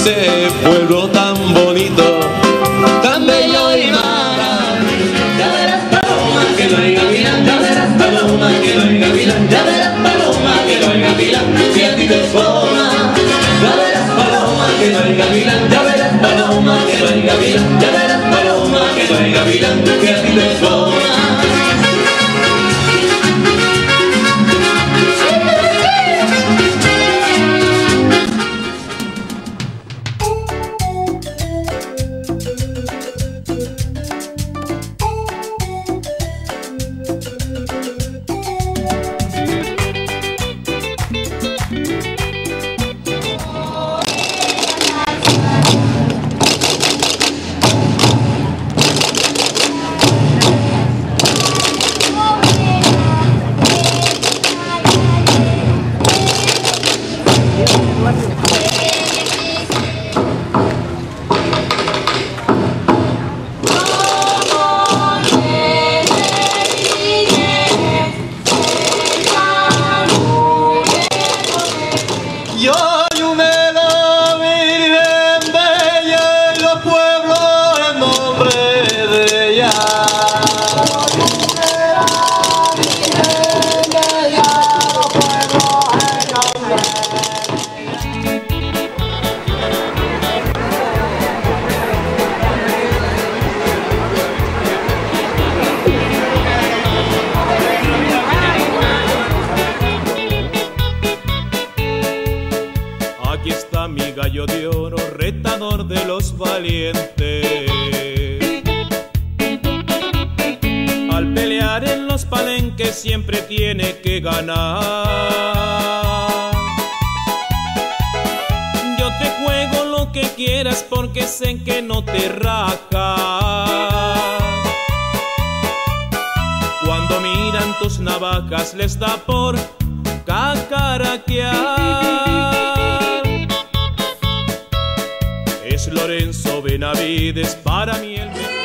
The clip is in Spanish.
ese pueblo tan bonito, tan bello y maravilloso. Ya verás paloma que no hay gavilán, ya verás paloma que no hay gavilán, ya verás paloma que no hay gavilán, si a ti te escoma. Ya verás paloma que no hay gavilán, ya verás paloma que hay gavilán, ya verás paloma que hay gavilán, si a ti te escoma. Y Aquí está mi gallo de oro, retador de los valientes. Al pelear en los palenques siempre tiene que ganar. Yo te juego lo que quieras porque sé que no te rajas. Cuando miran tus navajas les da por cacaraquear. Benavides para mí el mejor.